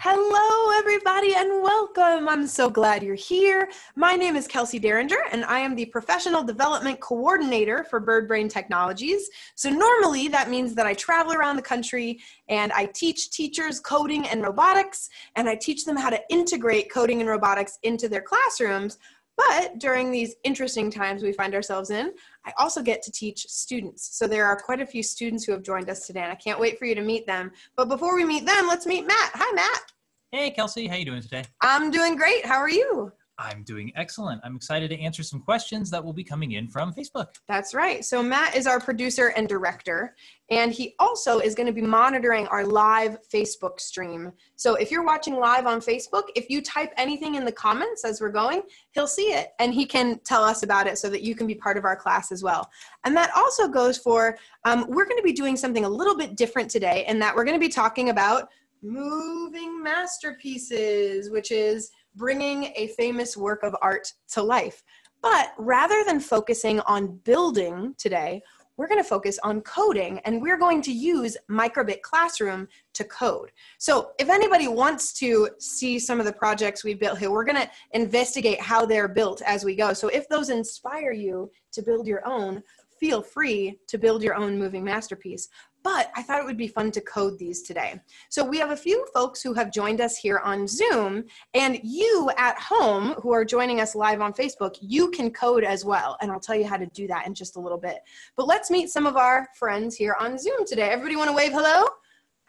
Hello, everybody, and welcome. I'm so glad you're here. My name is Kelsey Derringer, and I am the Professional Development Coordinator for BirdBrain Technologies. So, normally that means that I travel around the country and I teach teachers coding and robotics, and I teach them how to integrate coding and robotics into their classrooms. But during these interesting times we find ourselves in, I also get to teach students. So there are quite a few students who have joined us today, and I can't wait for you to meet them. But before we meet them, let's meet Matt. Hi, Matt. Hey, Kelsey. How you doing today? I'm doing great. How are you? I'm doing excellent. I'm excited to answer some questions that will be coming in from Facebook. That's right. So, Matt is our producer and director, and he also is going to be monitoring our live Facebook stream. So, if you're watching live on Facebook, if you type anything in the comments as we're going, he'll see it and he can tell us about it so that you can be part of our class as well. And that also goes for um, we're going to be doing something a little bit different today, in that we're going to be talking about moving masterpieces, which is bringing a famous work of art to life. But rather than focusing on building today, we're going to focus on coding and we're going to use Microbit Classroom to code. So if anybody wants to see some of the projects we built here, we're going to investigate how they're built as we go. So if those inspire you to build your own, feel free to build your own moving masterpiece but I thought it would be fun to code these today. So we have a few folks who have joined us here on Zoom, and you at home who are joining us live on Facebook, you can code as well, and I'll tell you how to do that in just a little bit. But let's meet some of our friends here on Zoom today. Everybody want to wave hello?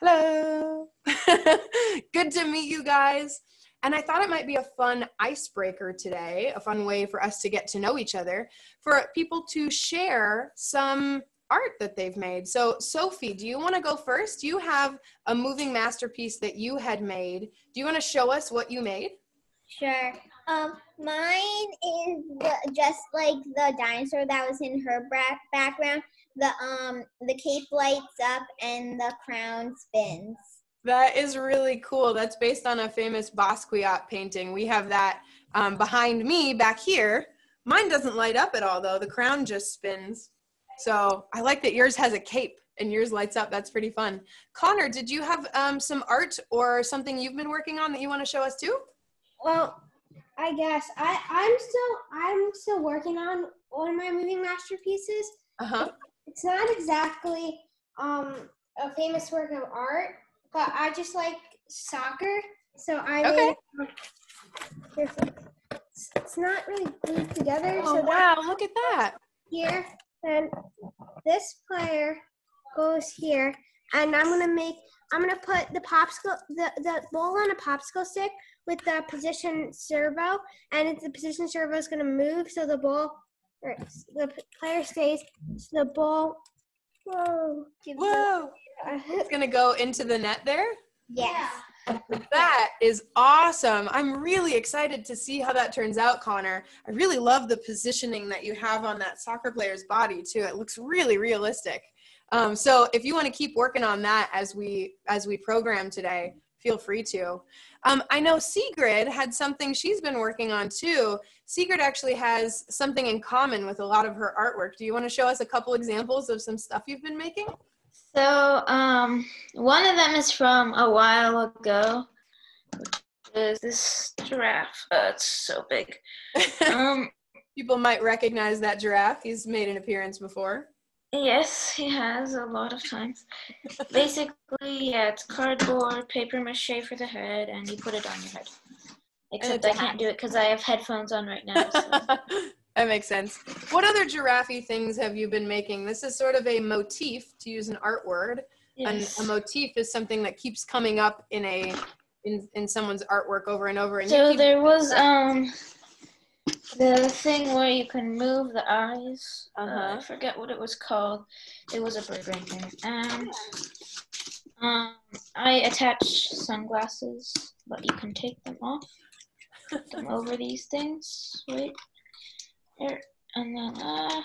Hello. Good to meet you guys. And I thought it might be a fun icebreaker today, a fun way for us to get to know each other, for people to share some art that they've made. So, Sophie, do you want to go first? You have a moving masterpiece that you had made. Do you want to show us what you made? Sure. Um, mine is the, just like the dinosaur that was in her back, background. The um the cape lights up and the crown spins. That is really cool. That's based on a famous Basquiat painting. We have that um, behind me back here. Mine doesn't light up at all though. The crown just spins. So I like that yours has a cape and yours lights up. That's pretty fun. Connor, did you have um, some art or something you've been working on that you want to show us too? Well, I guess I I'm still I'm still working on one of my moving masterpieces. Uh huh. It's not exactly um, a famous work of art, but I just like soccer, so I okay. made. It's, it's not really glued together. Oh so wow! Look at that. Here, then this player goes here, and I'm gonna make. I'm gonna put the popsicle, the the ball on a popsicle stick with the position servo, and it's the position servo is gonna move, so the ball, or the player stays. So the ball. Whoa! Whoa! It's gonna go into the net there. Yes. That is awesome. I'm really excited to see how that turns out, Connor. I really love the positioning that you have on that soccer player's body too. It looks really realistic. Um, so if you want to keep working on that as we as we program today, feel free to. Um, I know Sigrid had something she's been working on too. Sigrid actually has something in common with a lot of her artwork. Do you want to show us a couple examples of some stuff you've been making? So, um, one of them is from a while ago, which is this giraffe. Uh, it's so big. Um, People might recognize that giraffe. He's made an appearance before. yes, he has a lot of times. Basically, yeah, it's cardboard, paper mache for the head, and you put it on your head. Except I can't do it because I have headphones on right now. So. that makes sense. What other giraffe things have you been making? This is sort of a motif, to use an art word. yes. And a motif is something that keeps coming up in a in, in someone's artwork over and over. And So there was um the thing where you can move the eyes. Uh, Uh-huh. I forget what it was called. It was a bird brain. And um, I attached sunglasses, but you can take them off. Put them over these things. Wait. There. And then uh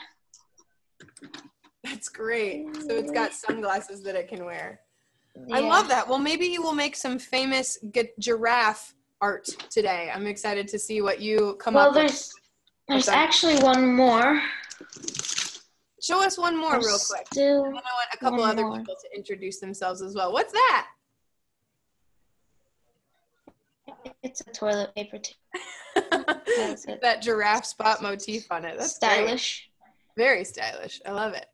That's great. So it's got sunglasses that it can wear. I love that. Well, maybe you will make some famous gi- giraffe art today. I'm excited to see what you come Well, up with. there's there's actually one more. Show us one more real quick. Still, And I want a couple other more. people to introduce themselves as well. What's that? It's a toilet paper too. That's it. that giraffe spot motif on it. That's great. stylish. Very stylish. I love it.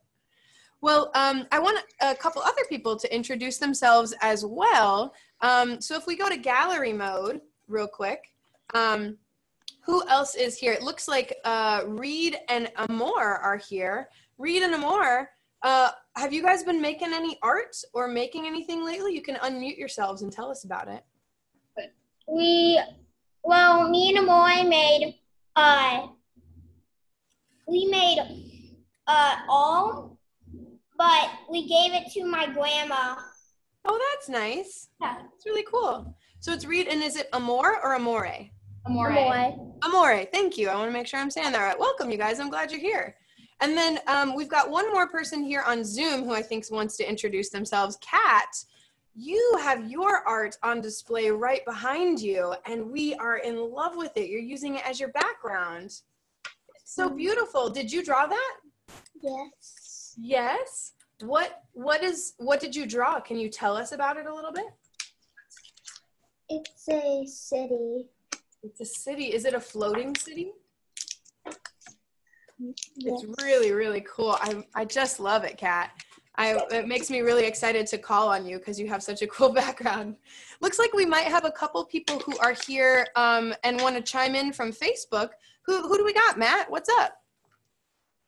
Well, um, I want a couple other people to introduce themselves as well. Um, so if we go to gallery mode real quick, um, who else is here? It looks like uh, Reed and Amor are here. Reed and Amor, uh, have you guys been making any art or making anything lately? You can unmute yourselves and tell us about it. We, well, me and Amoy made, uh, we made, uh, all, but we gave it to my grandma. Oh, that's nice. Yeah. It's really cool. So it's Reed, and is it Amor or Amore? Amoy. Amore, thank you. I want to make sure I'm saying that right. Welcome, you guys. I'm glad you're here. And then um, we've got one more person here on Zoom who I think wants to introduce themselves. Kat, you have your art on display right behind you, and we are in love with it. You're using it as your background. It's so mm. beautiful. Did you draw that? Yes. Yes. What what is what did you draw? Can you tell us about it a little bit? It's a city. It's a city. Is it a floating city? Yes. It's really, really cool. I, I just love it, Kat. I, it makes me really excited to call on you because you have such a cool background. Looks like we might have a couple people who are here um, and want to chime in from Facebook. Who, who do we got, Matt? What's up?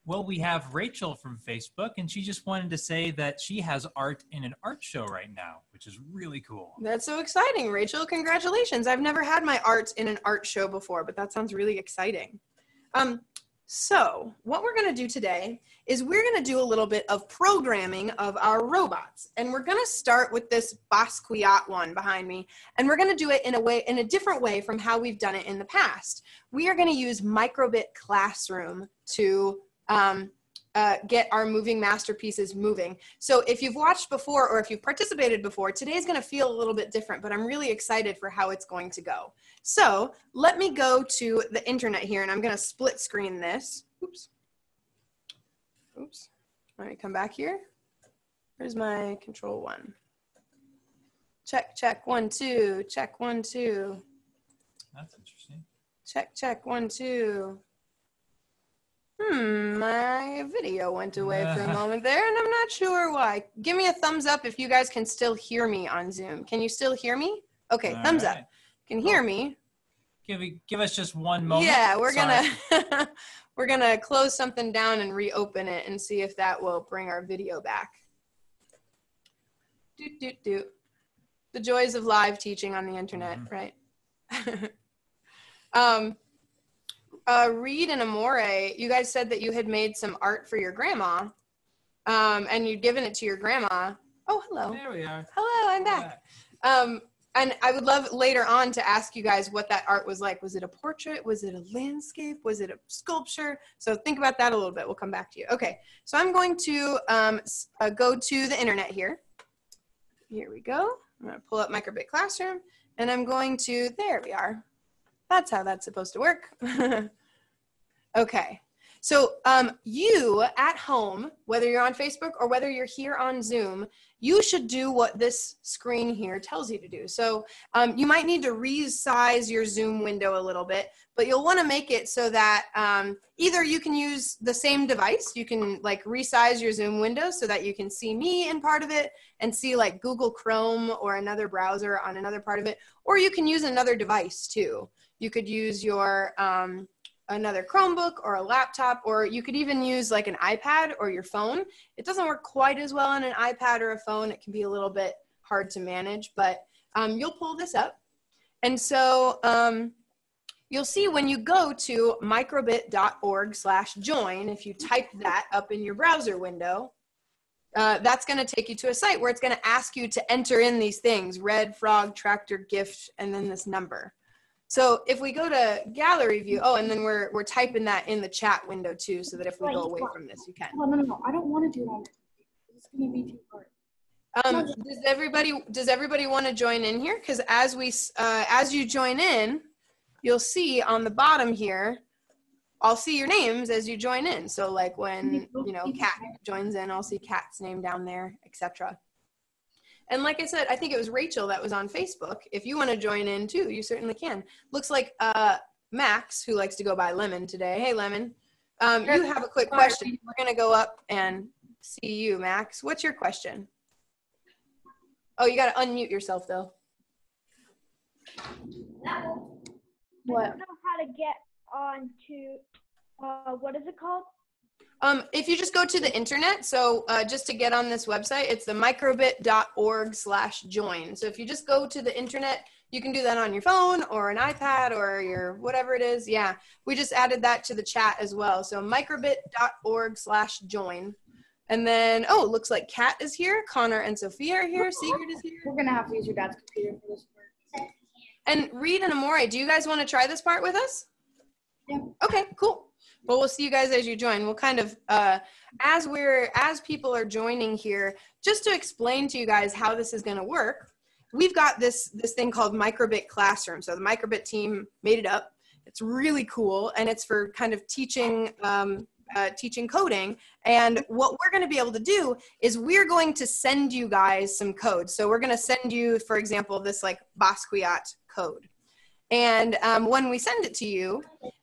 Well, we have Rachel from Facebook, and she just wanted to say that she has art in an art show right now, which is really cool. That's so exciting, Rachel. Congratulations. I've never had my art in an art show before, but that sounds really exciting. Um, so, what we're going to do today is we're going to do a little bit of programming of our robots. And we're going to start with this Basquiat one behind me, and we're going to do it in a way in a different way from how we've done it in the past. We are going to use Microbit Classroom to um, uh, get our moving masterpieces moving. So if you've watched before or if you've participated before, today's going to feel a little bit different, but I'm really excited for how it's going to go. So let me go to the internet here and I'm going to split screen this. Oops. Oops. All right, come back here. Where's my control one? Check, check, one, two. Check, one, two. That's interesting. Check, check, one, two. Hmm, my video went away for a moment there, and I'm not sure why. Give me a thumbs up if you guys can still hear me on Zoom. Can you still hear me? Okay, All thumbs right. up. Can hear me? Give, give us just one moment. Yeah, we're Sorry. gonna we're gonna close something down and reopen it and see if that will bring our video back. Doot doot doot. The joys of live teaching on the internet, Mhm. right? um, uh, Reed and Amore, you guys said that you had made some art for your grandma, um, and you'd given it to your grandma. Oh, hello. There we are. Hello, I'm back. Um, and I would love later on to ask you guys what that art was like. Was it a portrait? Was it a landscape? Was it a sculpture? So think about that a little bit. We'll come back to you. Okay, so I'm going to um, uh, go to the internet here. Here we go. I'm going to pull up Microbit Classroom, and I'm going to, there we are. That's how that's supposed to work. okay. So um, you at home, whether you're on Facebook or whether you're here on Zoom, you should do what this screen here tells you to do. So um, you might need to resize your Zoom window a little bit, but you'll want to make it so that um, either you can use the same device, you can like resize your Zoom window so that you can see me in part of it and see like Google Chrome or another browser on another part of it, or you can use another device too. You could use your um, another Chromebook or a laptop, or you could even use like an iPad or your phone. It doesn't work quite as well on an iPad or a phone. It can be a little bit hard to manage, but um, you'll pull this up. And so um, you'll see when you go to microbit.org slash join, if you type that up in your browser window, uh, that's going to take you to a site where it's going to ask you to enter in these things, red, frog, tractor, gift, and then this number. So if we go to gallery view, oh, and then we're, we're typing that in the chat window too, so that if we go away from this, you can. No, no, no, I don't want to do that. It's gonna be too hard. Um, does everybody does everybody want to join in here? Because as we uh, as you join in, you'll see on the bottom here, I'll see your names as you join in. So like when you know Kat joins in, I'll see Kat's name down there, etc. And like I said, I think it was Rachel that was on Facebook. If you want to join in too, you certainly can. Looks like uh, Max, who likes to go by Lemon today. Hey, Lemon. Um, you have a quick question. We're going to go up and see you, Max. What's your question? Oh, you got to unmute yourself though. What? I don't know how to get on to, uh, what is it called? Um, if you just go to the internet, so uh, just to get on this website, it's the microbit.org slash join. So if you just go to the internet, you can do that on your phone or an iPad or your whatever it is. Yeah, we just added that to the chat as well. So microbit.org slash join. And then, oh, looks like Kat is here. Connor and Sophia are here. Sigrid is here. We're gonna have to use your dad's computer for this part. And Reed and Amore, do you guys want to try this part with us? Yeah. Okay, cool. Well, we'll see you guys as you join. We'll kind of, uh, as we're, as people are joining here, just to explain to you guys how this is going to work. We've got this this thing called Microbit Classroom. So the Microbit team made it up. It's really cool, and it's for kind of teaching um, uh, teaching coding. And what we're going to be able to do is we're going to send you guys some code. So we're going to send you, for example, this like Basquiat code. And um, when we send it to you,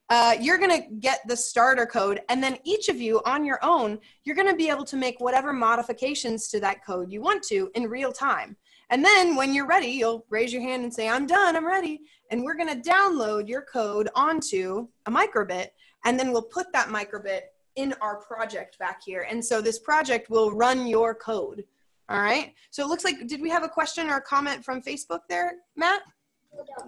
uh, you're going to get the starter code. And then each of you on your own, you're going to be able to make whatever modifications to that code you want to in real time. And then when you're ready, you'll raise your hand and say, I'm done, I'm ready. And we're going to download your code onto a microbit. And then we'll put that microbit in our project back here. And so this project will run your code. All right. So it looks like, did we have a question or a comment from Facebook there, Matt?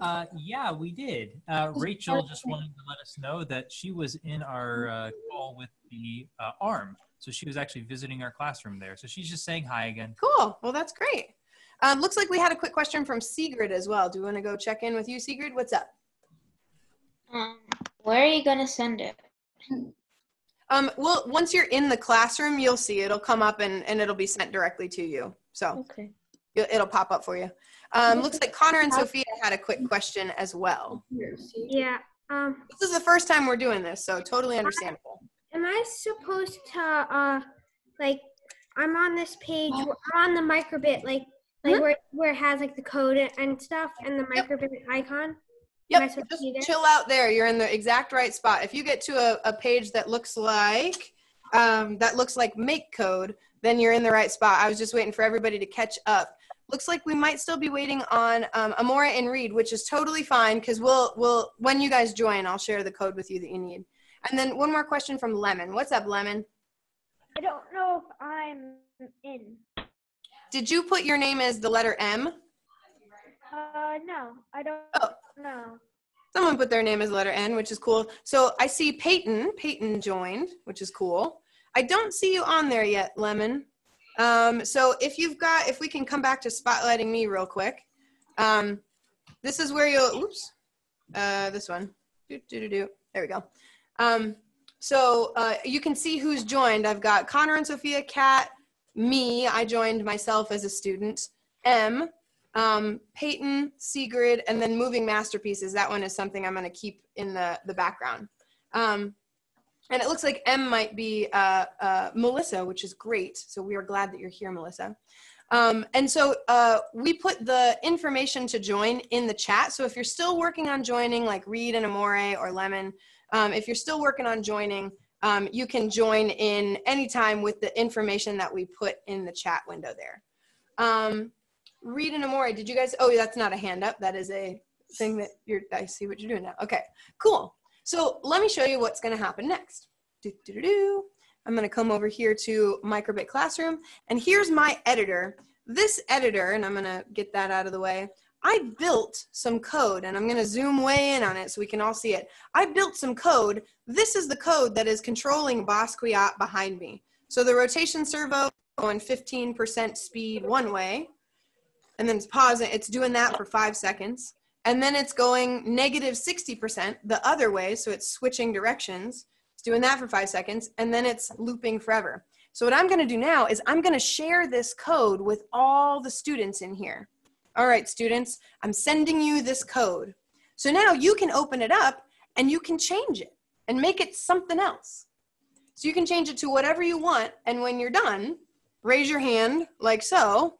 Uh, yeah, we did. Uh, Rachel just wanted to let us know that she was in our uh, call with the uh, ARM. So she was actually visiting our classroom there. So she's just saying hi again. Cool. Well, that's great. Um, looks like we had a quick question from Sigrid as well. Do we want to go check in with you, Sigrid? What's up? Um, where are you gonna send it? Um, well, once you're in the classroom, you'll see it'll come up and, and it'll be sent directly to you. So Okay. It'll pop up for you. Um, looks like Connor and Sophia had a quick question as well. Yeah. Um, This is the first time we're doing this, so totally understandable. am I supposed to, uh, like, I'm on this page, I'm on the microbit, like, like where, where it has like the code and stuff and the Yep. microbit icon? Yep, supposed to just chill out there. You're in the exact right spot. If you get to a, a page that looks like um, that looks like MakeCode, then you're in the right spot. I was just waiting for everybody to catch up. Looks like we might still be waiting on um, Amora and Reed, which is totally fine because we'll we'll when you guys join, I'll share the code with you that you need. And then one more question from Lemon. What's up, Lemon? I don't know if I'm in. Did you put your name as the letter M? Uh, no, I don't Oh. know. Someone put their name as letter N, which is cool. So I see Peyton. Peyton joined, which is cool. I don't see you on there yet, Lemon. Um, so if you've got, if we can come back to spotlighting me real quick. Um, this is where you'll, oops, uh, this one. Do, do, do, do. There we go. Um, so uh, you can see who's joined. I've got Connor and Sophia, Kat, me. I joined myself as a student. M, um, Peyton, Sigrid, and then Moving Masterpieces. That one is something I'm going to keep in the, the background. Um, and it looks like M might be uh, uh, Melissa, which is great. So we are glad that you're here, Melissa. Um, and so uh, we put the information to join in the chat. So if you're still working on joining, like Reed and Amore or Lemon, um, if you're still working on joining, um, you can join in anytime with the information that we put in the chat window there. Um, Reed and Amore, did you guys? Oh, that's not a hand up. That is a thing that you're. I see what you're doing now. Okay, cool. So let me show you what's going to happen next. I'm going to come over here to Microbit Classroom, and here's my editor. This editor, and I'm going to get that out of the way. I built some code, and I'm going to zoom way in on it so we can all see it. I built some code. This is the code that is controlling Basquiat behind me. So the rotation servo going 15% speed one way, and then it's pausing. It's doing that for five seconds. And then it's going negative 60% the other way. So it's switching directions. It's doing that for five seconds. And then it's looping forever. So what I'm going to do now is I'm going to share this code with all the students in here. All right, students, I'm sending you this code. So now you can open it up and you can change it and make it something else. So you can change it to whatever you want. And when you're done, raise your hand like so,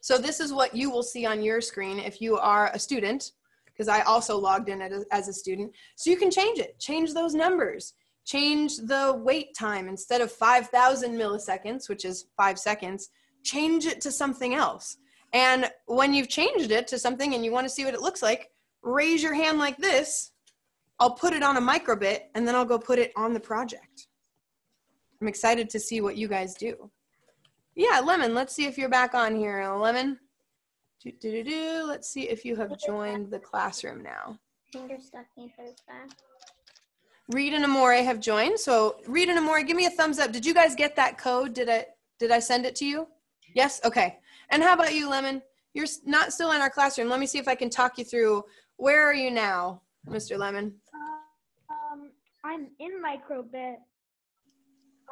So this is what you will see on your screen if you are a student, because I also logged in as a student. So you can change it, change those numbers, change the wait time instead of 5,000 milliseconds, which is five seconds, change it to something else. And when you've changed it to something and you want to see what it looks like, raise your hand like this. I'll put it on a microbit and then I'll go put it on the project. I'm excited to see what you guys do. Yeah, Lemon, let's see if you're back on here. Lemon. Do, do, do, do. Let's see if you have joined the classroom now. Finger stuck in her back. Reed and Amore have joined. So Reed and Amore, give me a thumbs up. Did you guys get that code? Did I did I send it to you? Yes? Okay. And how about you, Lemon? You're not still in our classroom. Let me see if I can talk you through. Where are you now, Mr. Lemon? Um, I'm in microbit,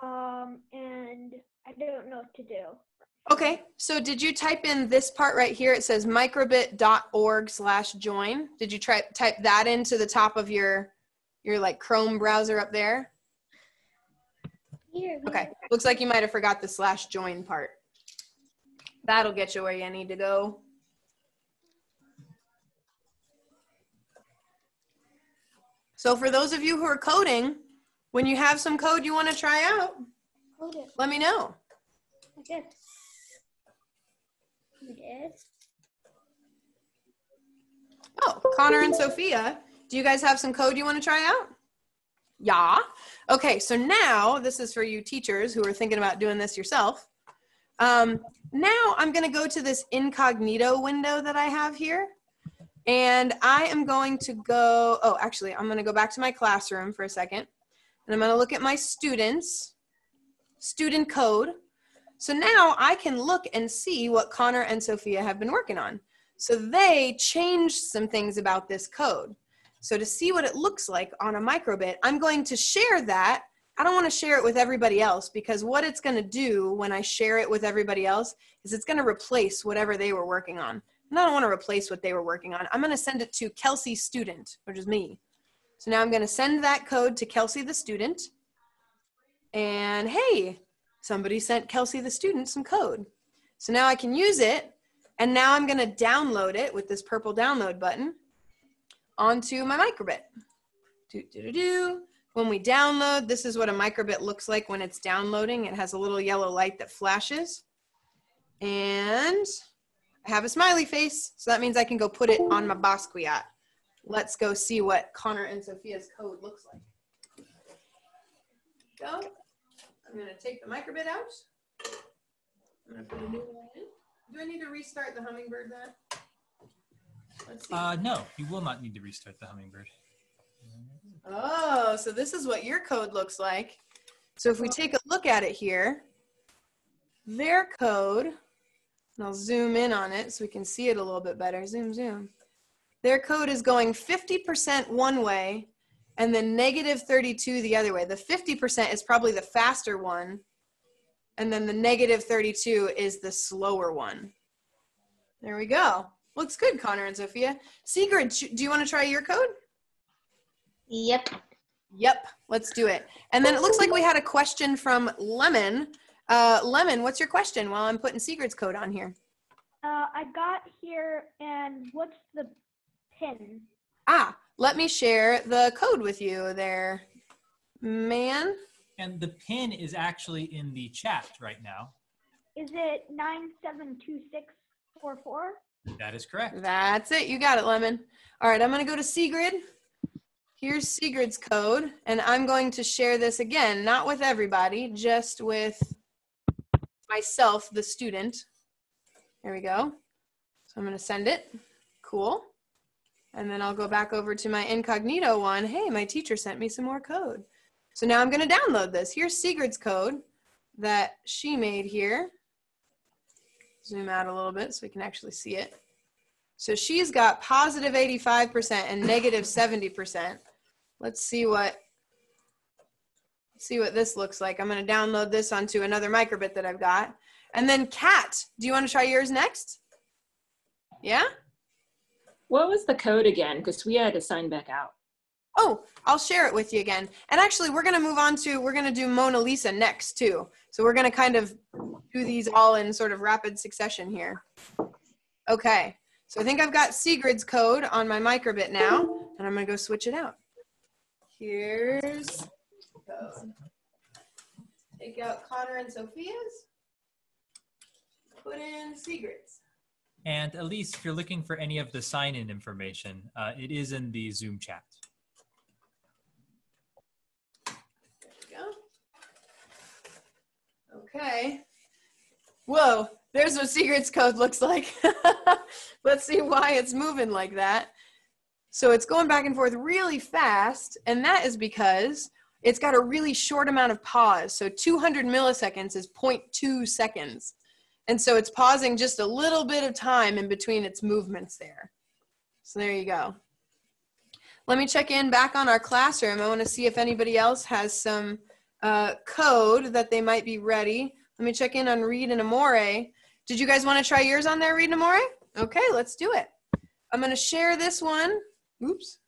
um, and I don't know what to do. Okay, so did you type in this part right here? It says microbit.org slash join. Did you try type that into the top of your your like Chrome browser up there? Here, Okay, looks like you might have forgot the slash join part. That'll get you where you need to go. So for those of you who are coding, when you have some code you want to try out, let me know. You did. Oh, Connor and Sophia, do you guys have some code you want to try out? Yeah. Okay, so now this is for you teachers who are thinking about doing this yourself. Um, now I'm going to go to this incognito window that I have here. And I am going to go, oh, actually, I'm going to go back to my classroom for a second. And I'm going to look at my students, student code. So now I can look and see what Connor and Sophia have been working on. So they changed some things about this code. So to see what it looks like on a microbit, I'm going to share that. I don't want to share it with everybody else because what it's going to do when I share it with everybody else is it's going to replace whatever they were working on. And I don't want to replace what they were working on. I'm going to send it to Kelsey student, which is me. So now I'm going to send that code to Kelsey the student. And hey, somebody sent Kelsey the student some code. So now I can use it and now I'm going to download it with this purple download button onto my microbit. Do, do, do, do. When we download, this is what a microbit looks like when it's downloading. It has a little yellow light that flashes. And I have a smiley face, so that means I can go put it on my Basquiat. Let's go see what Connor and Sophia's code looks like. Go. I'm going to take the microbit out. I'm going to put a new one in. Do I need to restart the hummingbird then? Let's see. Uh, no, you will not need to restart the hummingbird. Oh, so this is what your code looks like. So if we take a look at it here, their code, and I'll zoom in on it so we can see it a little bit better. Zoom, zoom. Their code is going 50% one way and then negative 32 the other way. The 50% is probably the faster one. And then the negative 32 is the slower one. There we go. Looks good, Connor and Sophia. Sigrid, do you want to try your code? Yep. Yep, let's do it. And then it looks like we had a question from Lemon. Uh, Lemon, what's your question while I'm putting Sigrid's code on here? Uh, I got here, and what's the pin? Ah, let me share the code with you there, man. And the pin is actually in the chat right now. Is it nine seven two six four four? That is correct. That's it. You got it, Lemon. All right, I'm going to go to Sigrid. Here's Sigrid's code, and I'm going to share this again, not with everybody, just with myself, the student. There we go. So I'm going to send it. Cool. And then I'll go back over to my incognito one. Hey, my teacher sent me some more code. So now I'm going to download this. Here's Sigrid's code that she made here. Zoom out a little bit so we can actually see it. So she's got positive 85% and negative 70%. Let's see what see what this looks like. I'm going to download this onto another microbit that I've got. And then Kat, do you want to try yours next? Yeah? What was the code again? Because we had to sign back out. Oh, I'll share it with you again. And actually, we're going to move on to, we're going to do Mona Lisa next too. So we're going to kind of do these all in sort of rapid succession here. Okay. So I think I've got Sigrid's code on my microbit now, and I'm going to go switch it out. Here's code. Take out Connor and Sophia's. Put in Sigrid's. And Elise, if you're looking for any of the sign-in information, uh, it is in the Zoom chat. There we go. Okay. Whoa, there's what Sigrid's code looks like. Let's see why it's moving like that. So it's going back and forth really fast, and that is because it's got a really short amount of pause. So 200 milliseconds is 0.2 seconds. And so it's pausing just a little bit of time in between its movements there. So there you go. Let me check in back on our classroom. I want to see if anybody else has some uh, code that they might be ready. Let me check in on Reed and Amore. Did you guys want to try yours on there, Reed and Amore? Okay, let's do it. I'm going to share this one. Oops.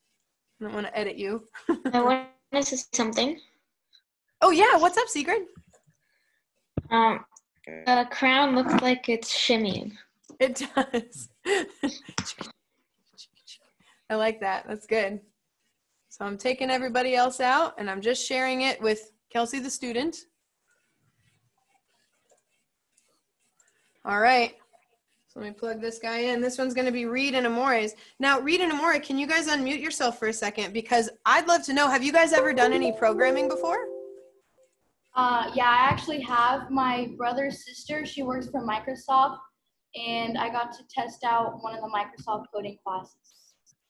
I don't want to edit you. I want to say something. oh, yeah. What's up, Sigrid? Um, the crown looks like it's shimmying. It does. I like that. That's good. So I'm taking everybody else out and I'm just sharing it with Kelsey, the student. All right. So let me plug this guy in. This one's going to be Reed and Amores. Now, Reed and Amore, can you guys unmute yourself for a second? Because I'd love to know, have you guys ever done any programming before? Uh, yeah, I actually have my brother's sister. She works for Microsoft, and I got to test out one of the Microsoft coding classes.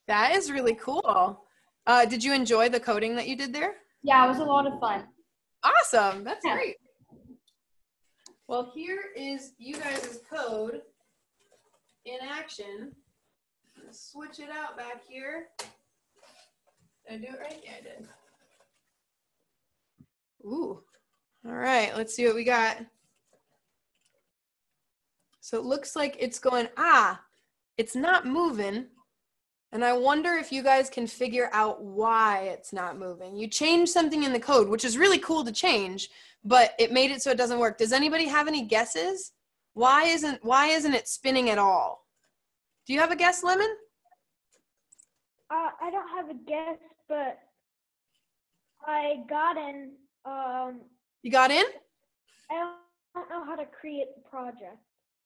That is really cool. Uh, did you enjoy the coding that you did there? Yeah, it was a lot of fun. Awesome. That's Yeah. great. Well, here is you guys' code in action. Let's switch it out back here. Did I do it right? Yeah, I did. Ooh. All right, let's see what we got. So it looks like it's going, ah, it's not moving. And I wonder if you guys can figure out why it's not moving. You changed something in the code, which is really cool to change, but it made it so it doesn't work. Does anybody have any guesses? Why isn't why isn't it spinning at all? Do you have a guess, Lemon? Uh, I don't have a guess, but I got in. Um, You got in? I don't know how to create the project.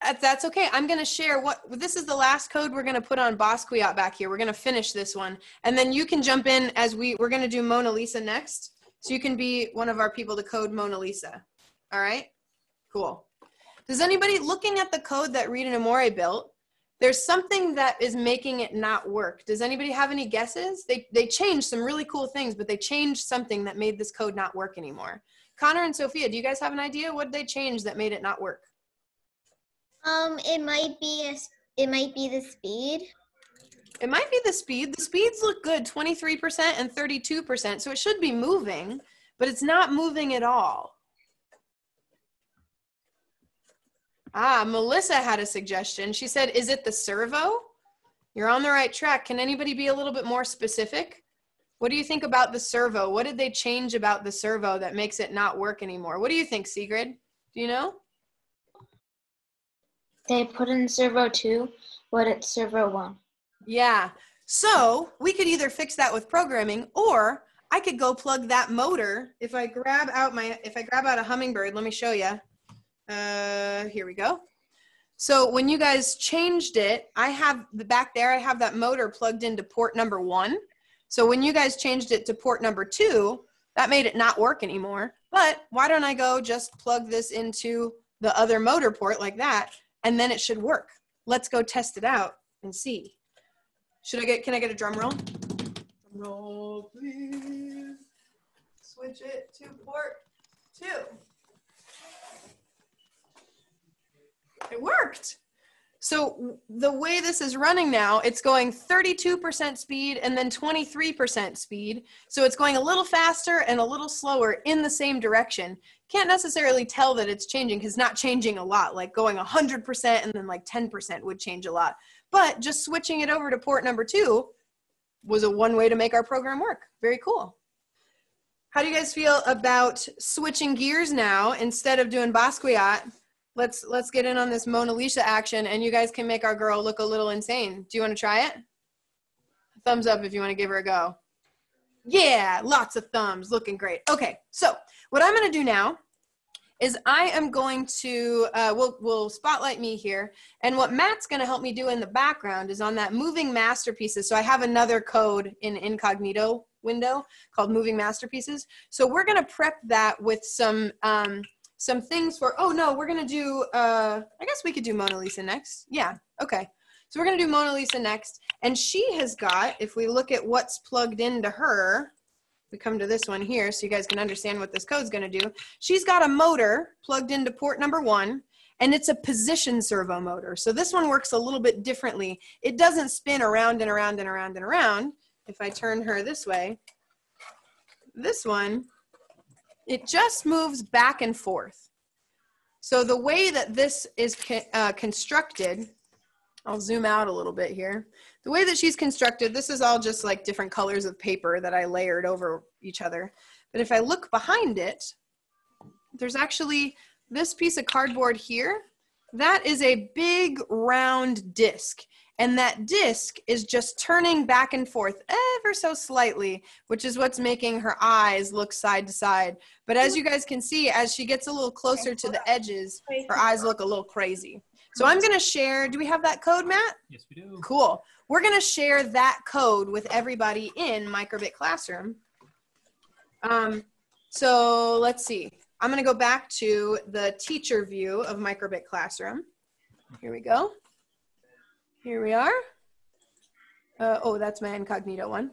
That- That's okay. I'm going to share what this is the last code we're going to put on Basquiat back here. We're going to finish this one. And then you can jump in as we we're going to do Mona Lisa next. So you can be one of our people to code Mona Lisa. All right? Cool. Does anybody looking at the code that and Amore built, there's something that is making it not work. Does anybody have any guesses? They they changed some really cool things, but they changed something that made this code not work anymore. Connor and Sophia, do you guys have an idea what did they change that made it not work? Um, it might be a, it might be the speed. It might be the speed. The speeds look good, 23% and 32%. So it should be moving, but it's not moving at all. Ah, Melissa had a suggestion. She said, Is it the servo? You're on the right track. Can anybody be a little bit more specific? What do you think about the servo? What did they change about the servo that makes it not work anymore? What do you think, Sigrid? Do you know? They put in servo two, but it's servo one. Yeah. So we could either fix that with programming or I could go plug that motor. If I grab out my, if I grab out a hummingbird, let me show you. Uh, here we go. So when you guys changed it, I have the back there, I have that motor plugged into port number one. So when you guys changed it to port number two, that made it not work anymore. But why don't I go just plug this into the other motor port like that, and then it should work. Let's go test it out and see. Should I get, can I get a drum roll? Drum roll, please. Switch it to port two. It worked. So the way this is running now, it's going 32% speed and then 23% speed. So it's going a little faster and a little slower in the same direction. Can't necessarily tell that it's changing because not changing a lot, like going 100% and then like 10% would change a lot. But just switching it over to port number two, was a one way to make our program work. Very cool. How do you guys feel about switching gears now instead of doing Basquiat? Let's let's get in on this Mona Lisa action, and you guys can make our girl look a little insane. Do you want to try it? Thumbs up if you want to give her a go. Yeah, lots of thumbs, looking great. Okay, so what I'm going to do now is I am going to uh, we'll we'll spotlight me here, and what Matt's going to help me do in the background is on that moving masterpieces. So I have another code in incognito window called moving masterpieces. So we're going to prep that with some um, some things for. Oh no, we're to do. Uh, I guess we could do Mona Lisa next. Yeah. Okay. So we're to do Mona Lisa next, and she has got. If we look at what's plugged into her, we come to this one here so you guys can understand what this code's to do. She's got a motor plugged into port number one, and it's a position servo motor. So this one works a little bit differently. It doesn't spin around and around and around and around. If I turn her this way, this one, it just moves back and forth. So the way that this is uh, constructed, I'll zoom out a little bit here. The way that she's constructed, this is all just like different colors of paper that I layered over each other. But if I look behind it, there's actually this piece of cardboard here. That is a big round disc. And that disc is just turning back and forth ever so slightly, which is what's making her eyes look side to side. But as you guys can see, as she gets a little closer to the edges, her eyes look a little crazy. So I'm going to share. Do we have that code, Matt? Yes, we do. Cool. We're going to share that code with everybody in Microbit Classroom. Um, so let's see. I'm going to go back to the teacher view of Microbit Classroom. Here we go. Here we are. Uh, oh, that's my incognito one.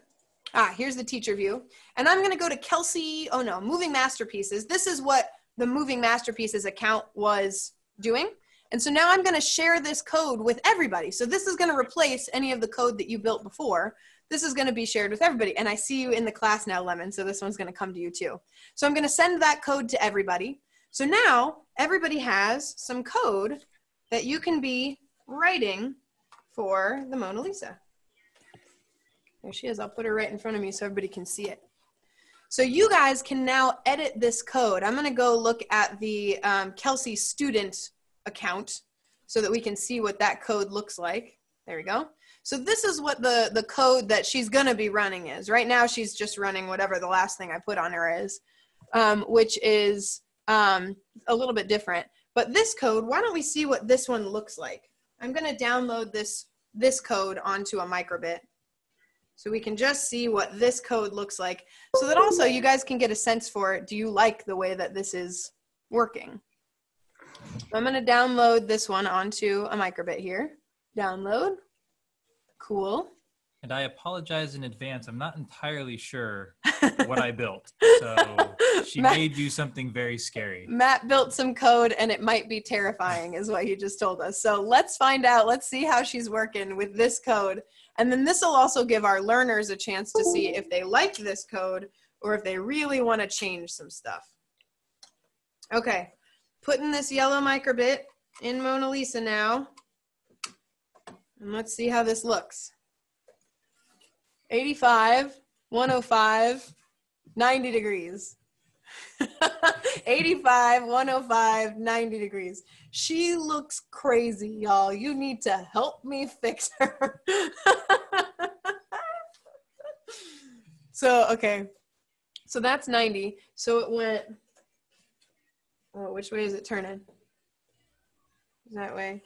Ah, here's the teacher view. And I'm going to go to Kelsey. Oh, no, Moving Masterpieces. This is what the Moving Masterpieces account was doing. And so now I'm going to share this code with everybody. So this is going to replace any of the code that you built before. This is going to be shared with everybody. And I see you in the class now, Lemon. So this one's going to come to you too. So I'm going to send that code to everybody. So now everybody has some code that you can be writing for the Mona Lisa. There she is. I'll put her right in front of me so everybody can see it. So you guys can now edit this code. I'm going to go look at the um, Kelsey student account so that we can see what that code looks like. There we go. So this is what the, the code that she's going to be running is. Right now she's just running whatever the last thing I put on her is, um, which is um, a little bit different. But this code, why don't we see what this one looks like? I'm going to download this, this code onto a microbit so we can just see what this code looks like so that also you guys can get a sense for it. Do you like the way that this is working? I'm going to download this one onto a microbit here. Download. Cool. And I apologize in advance. I'm not entirely sure what I built. So she Matt, may do something very scary. Matt built some code and it might be terrifying, is what he just told us. So let's find out. Let's see how she's working with this code. And then this will also give our learners a chance to see if they like this code or if they really want to change some stuff. Okay, putting this yellow microbit in Mona Lisa now. And let's see how this looks. 85, 105, 90 degrees. 85, 105, 90 degrees. She looks crazy, y'all. You need to help me fix her. so, okay. So that's 90. So it went Oh, which way is it turning? That way.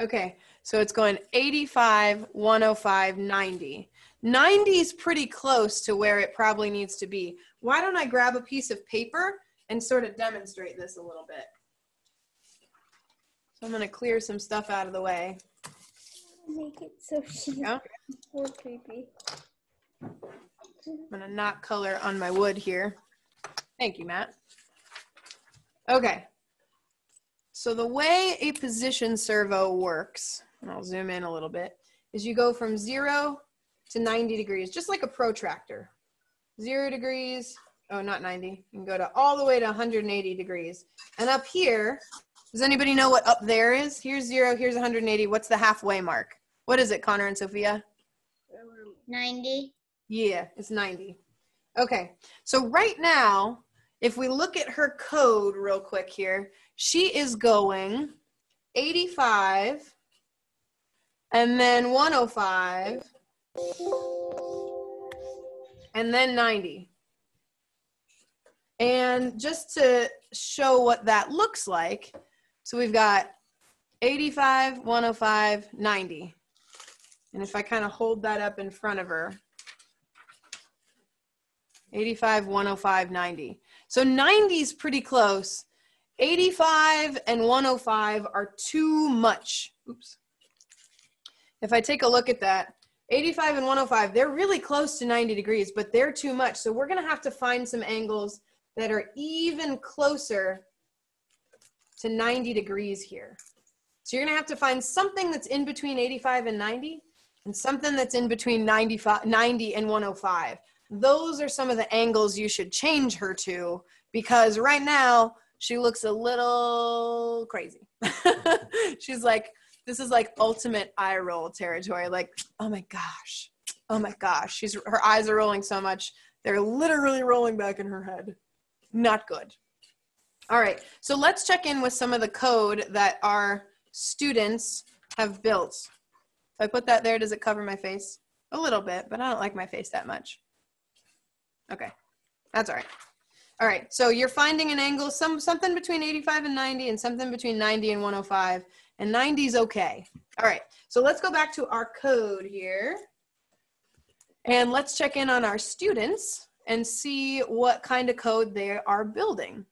Okay, so it's going 85, 105, 90. 90 is pretty close to where it probably needs to be. Why don't I grab a piece of paper and sort of demonstrate this a little bit? So I'm going to clear some stuff out of the way. Make it so she's yeah. more creepy. I'm going to not color on my wood here. Thank you, Matt. Okay. So the way a position servo works, and I'll zoom in a little bit, is you go from zero to 90 degrees, just like a protractor. Zero degrees, oh, not 90. You can go to all the way to 180 degrees. And up here, does anybody know what up there is? Here's zero, here's 180. What's the halfway mark? What is it, Connor and Sophia? 90. Yeah, it's 90. Okay, so right now, if we look at her code real quick here, she is going 85 and then 105 and then 90. And just to show what that looks like, so we've got 85, 105, 90. And if I kind of hold that up in front of her, 85, 105, 90. So 90 is pretty close. 85 and 105 are too much. Oops. If I take a look at that, 85 and 105, they're really close to 90 degrees, but they're too much. So we're going to have to find some angles that are even closer to 90 degrees here. So you're going to have to find something that's in between 85 and 90 and something that's in between 95, 90 and 105. Those are some of the angles you should change her to because right now she looks a little crazy. She's like, this is like ultimate eye roll territory. Like, oh my gosh, oh my gosh. She's her eyes are rolling so much they're literally rolling back in her head. Not good. All right, so let's check in with some of the code that our students have built. If I put that there, does it cover my face? A little bit, but I don't like my face that much. Okay, that's all right. All right, so you're finding an angle, some something between 85 and 90 and something between 90 and 105, and 90 is okay. All right, so let's go back to our code here. And let's check in on our students and see what kind of code they are building.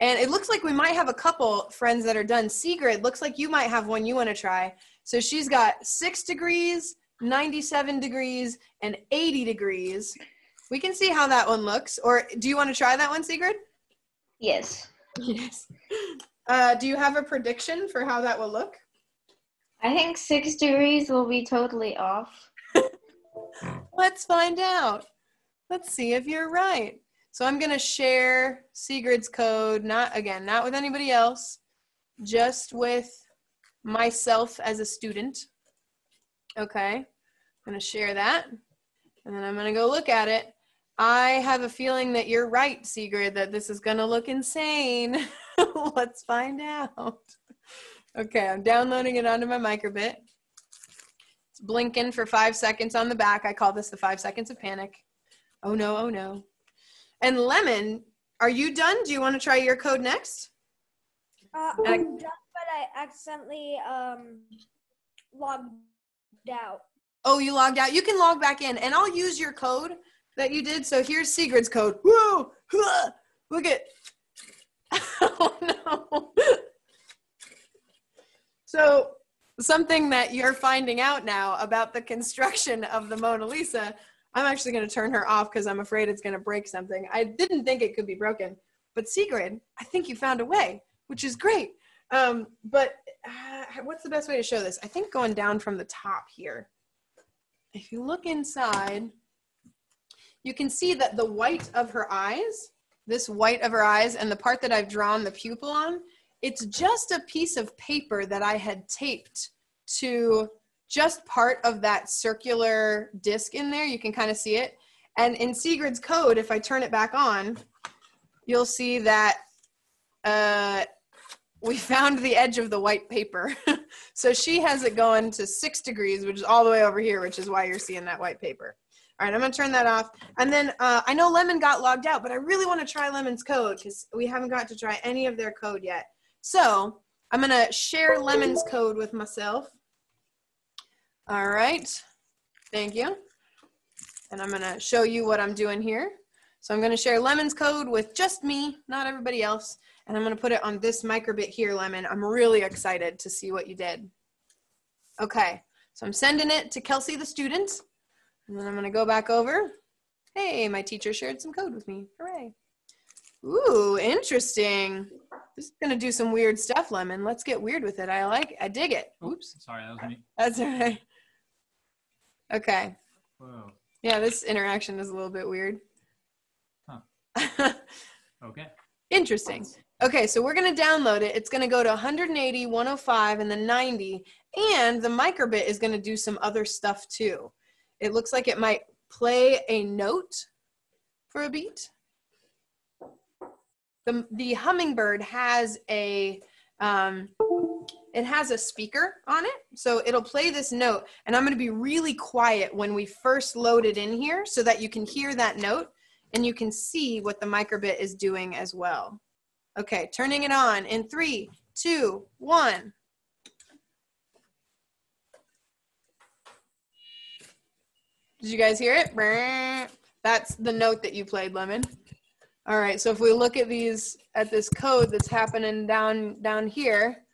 And it looks like we might have a couple friends that are done. Sigrid, looks like you might have one you want to try. So she's got six degrees, 97 degrees, and 80 degrees. We can see how that one looks. Or do you want to try that one, Sigrid? Yes. Yes. Uh, do you have a prediction for how that will look? I think six degrees will be totally off. Let's find out. Let's see if you're right. So I'm going to share Sigrid's code, not again, not with anybody else, just with myself as a student. Okay. I'm going to share that. And then I'm going to go look at it. I have a feeling that you're right, Sigrid, that this is going to look insane. Let's find out. Okay, I'm downloading it onto my microbit. It's blinking for five seconds on the back. I call this the five seconds of panic. Oh no, oh no. And Lemon, are you done? Do you want to try your code next? Uh, And I- I'm done, but I accidentally um logged out. Oh, you logged out. You can log back in, and I'll use your code that you did. So here's Sigrid's code. Whoa! Look at. Oh no. So something that you're finding out now about the construction of the Mona Lisa. I'm actually going to turn her off because I'm afraid it's going to break something. I didn't think it could be broken, but Sigrid, I think you found a way, which is great. Um, but uh, what's the best way to show this? I think going down from the top here if you look inside, you can see that the white of her eyes, this white of her eyes, and the part that I've drawn the pupil on, it's just a piece of paper that I had taped to just part of that circular disc in there. You can kind of see it. And in Sigrid's code, if I turn it back on, you'll see that uh, we found the edge of the white paper. so she has it going to six degrees, which is all the way over here, which is why you're seeing that white paper. All right, I'm gonna turn that off. And then uh, I know Lemon got logged out, but I really want to try Lemon's code because we haven't got to try any of their code yet. So I'm gonna share Lemon's code with myself. All right, thank you. And I'm gonna show you what I'm doing here. So I'm gonna share Lemon's code with just me, not everybody else. And I'm gonna put it on this microbit here, Lemon. I'm really excited to see what you did. Okay, so I'm sending it to Kelsey, the student. And then I'm gonna go back over. Hey, my teacher shared some code with me. Hooray. Ooh, interesting. This is gonna do some weird stuff, Lemon. Let's get weird with it. I like I dig it. Oops. Sorry, that was me. That's all right. Okay. Whoa. Yeah, this interaction is a little bit weird. Huh. Okay. Interesting. Okay, so we're going to download it. It's going to go to 180, 105, and then 90. And the microbit is going to do some other stuff too. It looks like it might play a note for a beat. The, the hummingbird has a um, it has a speaker on it so it'll play this note. And i'm going to be really quiet when we first load it in here so that you can hear that note and you can see what the microbit is doing as well. Okay turning it on in three two one did you guys hear it that's the note that you played lemon all right so if we look at these at this code that's happening down down here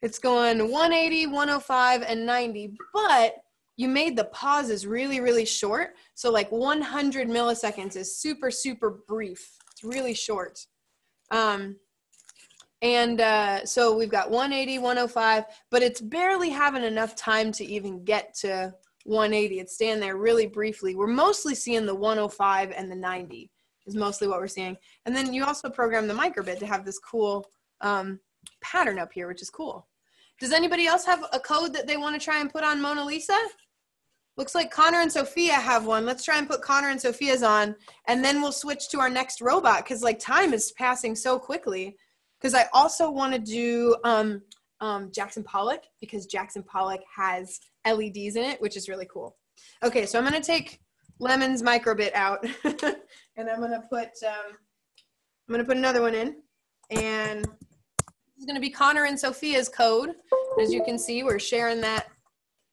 it's going 180, 105, and 90, but you made the pauses really, really short. So like 100 milliseconds is super, super brief. It's really short. Um, and uh, so we've got 180, 105, but it's barely having enough time to even get to 180. It's staying there really briefly. We're mostly seeing the 105 and the 90 is mostly what we're seeing. And then you also program the microbit to have this cool um, pattern up here, which is cool. Does anybody else have a code that they want to try and put on Mona Lisa? Looks like Connor and Sophia have one. Let's try and put Connor and Sophia's on, and then we'll switch to our next robot because like time is passing so quickly. Because I also want to do um, um, Jackson Pollock because Jackson Pollock has LEDs in it, which is really cool. Okay, so I'm gonna take Lemon's microbit out, and I'm gonna put um, I'm gonna put another one in, and this is to be Connor and Sophia's code. As you can see, we're sharing that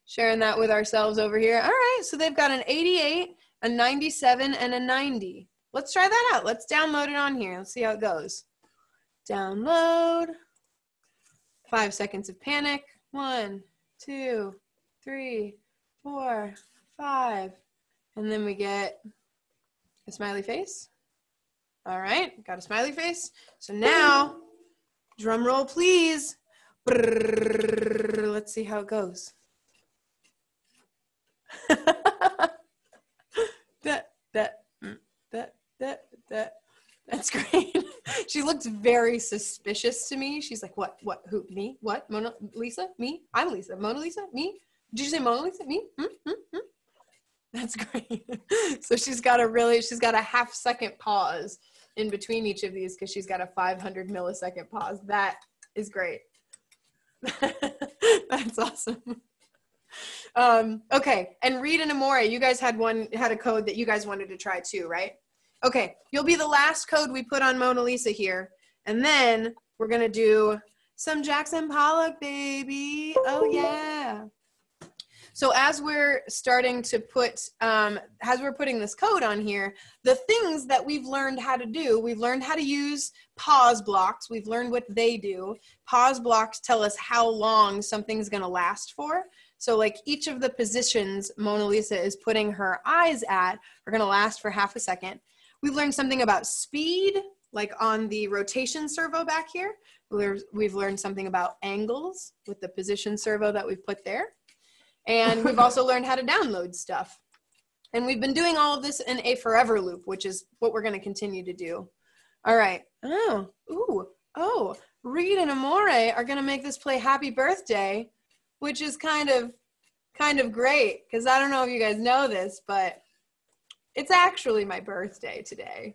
sharing that with ourselves over here. All right, so they've got an 88, a 97, and a 90. Let's try that out. Let's download it on here. Let's see how it goes. Download. Five seconds of panic. One, two, three, four, five. And then we get a smiley face. All right, got a smiley face. So now Drum roll, please. Brrr, let's see how it goes. that, that, mm, that, that, that. That's great. she looks very suspicious to me. She's like, what, what, who, me, what, Mona Lisa, me? I'm Lisa. Mona Lisa, me? Did you say Mona Lisa, me? Mm, mm, mm. That's great. so she's got a really, she's got a half second pause in between each of these because she's got a 500 millisecond pause. That is great. That's awesome. Um, okay, and Reed and Amore, you guys had one had a code that you guys wanted to try too, right? Okay, you'll be the last code we put on Mona Lisa here, and then we're gonna do some Jackson Pollock, baby. Oh yeah. So as we're starting to put, um, as we're putting this code on here, the things that we've learned how to do, we've learned how to use pause blocks. We've learned what they do. Pause blocks tell us how long something's gonna last for. So like each of the positions Mona Lisa is putting her eyes at are gonna last for half a second. We've learned something about speed, like on the rotation servo back here. We've learned something about angles with the position servo that we've put there. And we've also learned how to download stuff. And we've been doing all of this in a forever loop, which is what we're going to continue to do. All right. Oh, ooh, oh, Reed and Amore are going to make this play Happy Birthday, which is kind of kind of great because I don't know if you guys know this, but it's actually my birthday today.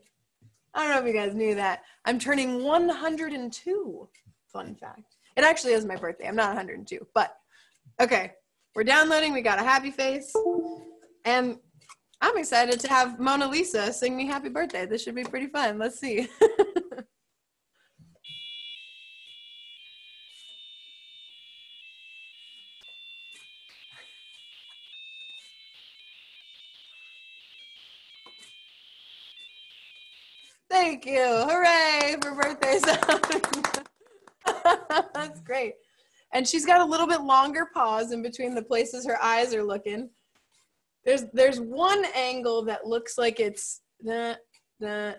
I don't know if you guys knew that. I'm turning 102. Fun fact. It actually is my birthday. I'm not 102, but okay. We're downloading. We got a happy face. And I'm excited to have Mona Lisa sing me happy birthday. This should be pretty fun. Let's see. Thank you. Hooray for birthday song. That's great and she's got a little bit longer pause in between the places her eyes are looking. There's there's one angle that looks like it's the the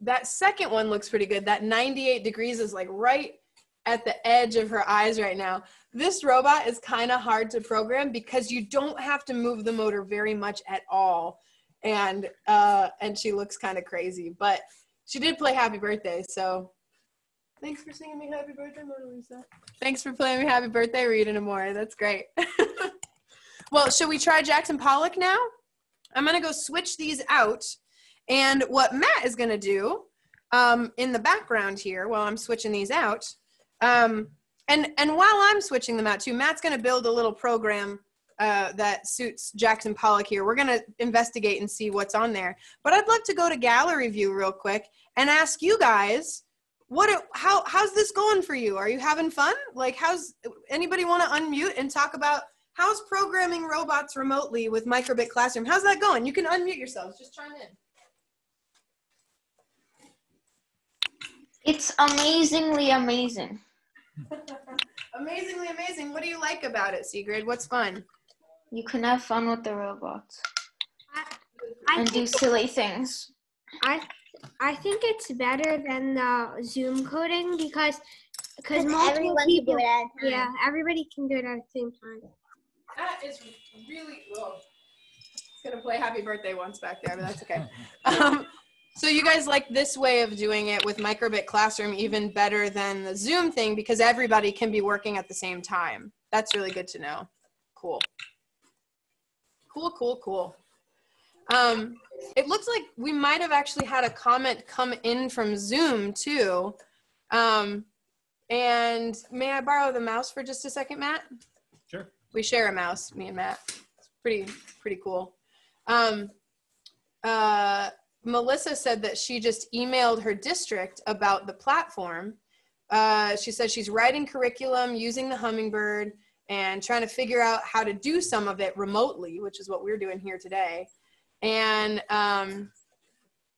that second one looks pretty good. That 98 degrees is like right at the edge of her eyes right now. This robot is kind of hard to program because you don't have to move the motor very much at all. And uh and she looks kind of crazy, but she did play happy birthday, so Thanks for singing me happy birthday, Mona Lisa. Thanks for playing me happy birthday, and Amore. That's great. well, should we try Jackson Pollock now? I'm gonna go switch these out. And what Matt is gonna do um, in the background here, while I'm switching these out, um, and and while I'm switching them out too, Matt's gonna build a little program uh, that suits Jackson Pollock here. We're gonna investigate and see what's on there. But I'd love to go to gallery view real quick and ask you guys what how how's this going for you? Are you having fun? Like how's anybody want to unmute and talk about how's programming robots remotely with microbit classroom? How's that going? You can unmute yourselves just chime in. It's amazingly amazing. amazingly amazing. What do you like about it sigrid? What's fun? You can have fun with the robots. I and do silly things. I, I think it's better than the Zoom coding because because multiple everyone can do people. it at a time. Yeah, everybody can do it at the same time. that is really whoa. it's gonna play happy birthday once back there but that's okay um, so you guys like this way of doing it with microbit classroom even better than the zoom thing because everybody can be working at the same time that's really good to know cool cool cool cool um, it looks like we might have actually had a comment come in from zoom too. Um, and may i borrow the mouse for just a second matt? Sure. we share a mouse me and matt. It's pretty pretty cool. Um, uh, melissa said that she just emailed her district about the platform. Uh, she said she's writing curriculum using the hummingbird and trying to figure out how to do some of it remotely which is what we're doing here today and um,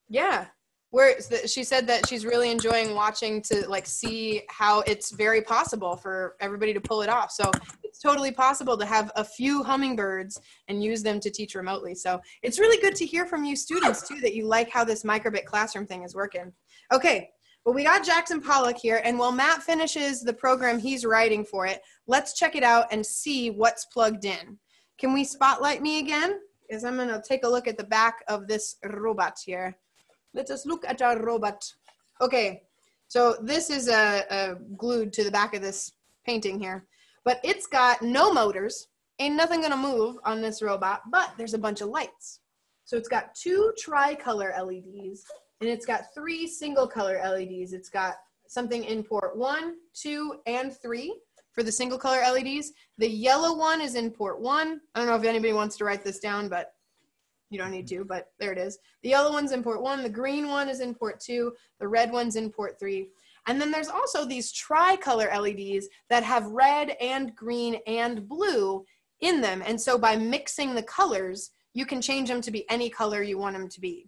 yeah. Where she said that she's really enjoying watching to like see how it's very possible for everybody to pull it off. So it's totally possible to have a few hummingbirds and use them to teach remotely. So it's really good to hear from you students too that you like how this microbit classroom thing is working. Okay. Well we got jackson pollock here and while matt finishes the program he's writing for it let's check it out and see what's plugged in. Can we spotlight me again because i'm to take a look at the back of this robot here let us look at our robot. Okay, so this is glued to the back of this painting here, but it's got no motors. Ain't nothing gonna move on this robot, but there's a bunch of lights. So it's got two tricolor LEDs and it's got three single color LEDs. It's got something in port one, two, and three for the single color LEDs. The yellow one is in port one. I don't know if anybody wants to write this down, but you don't need to, mm-hmm. but there it is. The yellow one's in port one, the green one is in port two, the red one's in port three. And then there's also these tricolor LEDs that have red and green and blue in them. And so by mixing the colors, you can change them to be any color you want them to be.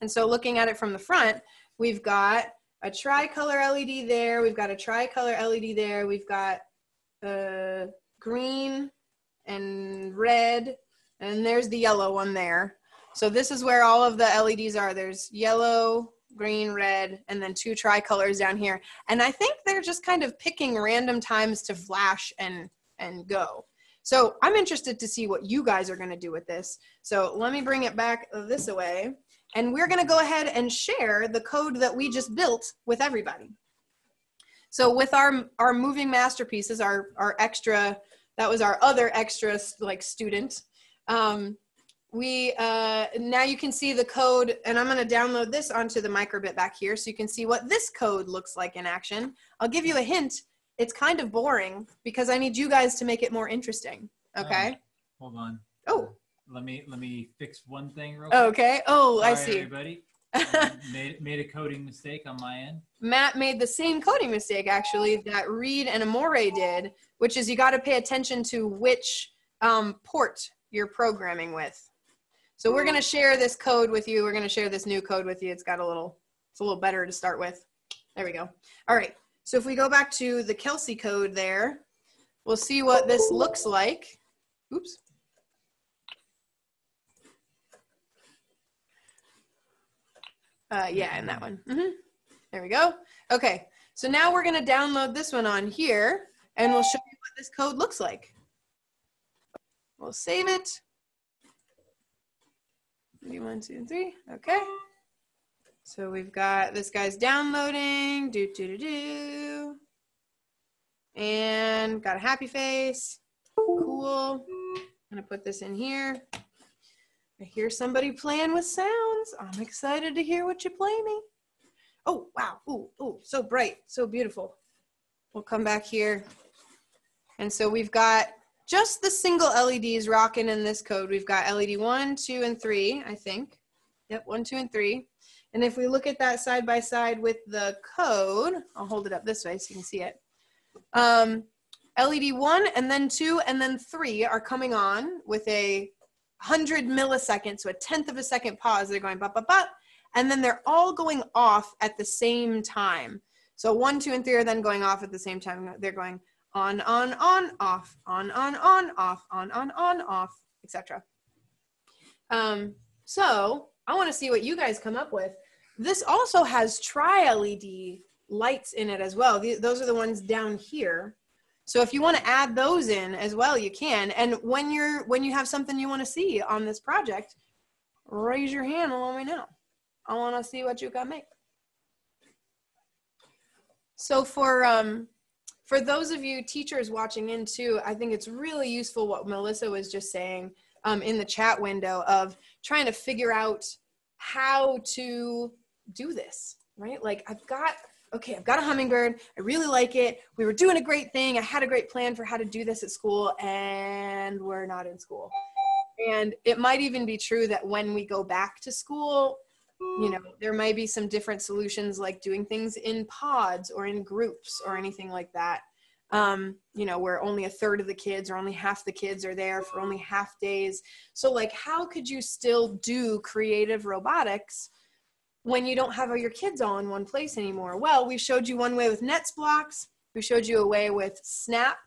And so looking at it from the front, we've got a tricolor LED there, we've got a tricolor LED there, we've got uh, green and red and there's the yellow one there. So this is where all of the LEDs are. There's yellow, green, red, and then two tricolors down here. And I think they're just kind of picking random times to flash and and go. So I'm interested to see what you guys are going to do with this. So let me bring it back this way. And we're going to go ahead and share the code that we just built with everybody. So with our our moving masterpieces, our our extra that was our other extra like student um, we uh, now you can see the code and i'm going to download this onto the microbit back here so you can see what this code looks like in action i'll give you a hint it's kind of boring because i need you guys to make it more interesting okay Hold on. oh Let me let me fix one thing real quick. okay. Oh i see. Everybody. Um, made made a coding mistake on my end. matt made the same coding mistake actually that reed and amore did which is you got to pay attention to which um, port you're programming with. So we're going to share this code with you. We're going to share this new code with you. It's got a little it's a little better to start with. There we go. All right. So if we go back to the kelsey code there we'll see what this looks like. Oops uh, yeah in that one hmm there we go okay so now we're going to download this one on here and we'll show you what this code looks like we'll save it Ready, one, two, three. Okay. So we've got this guy's downloading. Do do do do. And got a happy face. Cool. I'm gonna put this in here. I hear somebody playing with sounds. I'm excited to hear what you play me. Oh wow! Ooh ooh, so bright, so beautiful. We'll come back here. And so we've got just the single LEDs rocking in this code. We've got LED one, two, and three, I think. Yep, one, two, and three. And if we look at that side by side with the code, I'll hold it up this way so you can see it. Um, LED one and then two and then three are coming on with a hundred milliseconds, so a tenth of a second pause. They're going ba ba ba, and then they're all going off at the same time. So one, two, and three are then going off at the same time. They're going on, on, on, off, on, on, on, off, on, on, on, off, etc. Um, so I want to see what you guys come up with. This also has tri-LED lights in it as well. Th- those are the ones down here. So if you want to add those in as well, you can. And when you're when you have something you want to see on this project, raise your hand and let me know. I want to see what you can make. So for um, for those of you teachers watching in too, I think it's really useful what Melissa was just saying um, in the chat window of trying to figure out how to do this, right? Like I've got, okay, I've got a hummingbird. I really like it. We were doing a great thing. I had a great plan for how to do this at school and we're not in school. And it might even be true that when we go back to school, you know there might be some different solutions like doing things in pods or in groups or anything like that um, you know where only a third of the kids or only half the kids are there for only half days so like how could you still do creative robotics when you don't have your kids all in one place anymore well we showed you one way with NetsBlox. we showed you a way with snap